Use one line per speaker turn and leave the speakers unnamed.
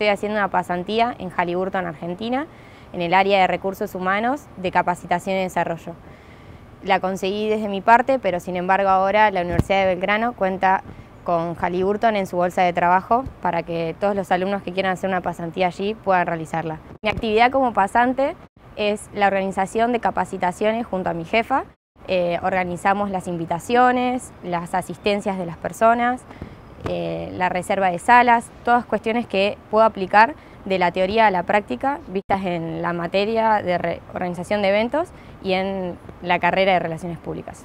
Estoy haciendo una pasantía en Halliburton, Argentina, en el área de recursos humanos de capacitación y desarrollo. La conseguí desde mi parte, pero sin embargo ahora la Universidad de Belgrano cuenta con Halliburton en su bolsa de trabajo para que todos los alumnos que quieran hacer una pasantía allí puedan realizarla. Mi actividad como pasante es la organización de capacitaciones junto a mi jefa. Eh, organizamos las invitaciones, las asistencias de las personas, eh, la reserva de salas, todas cuestiones que puedo aplicar de la teoría a la práctica, vistas en la materia de organización de eventos y en la carrera de relaciones públicas.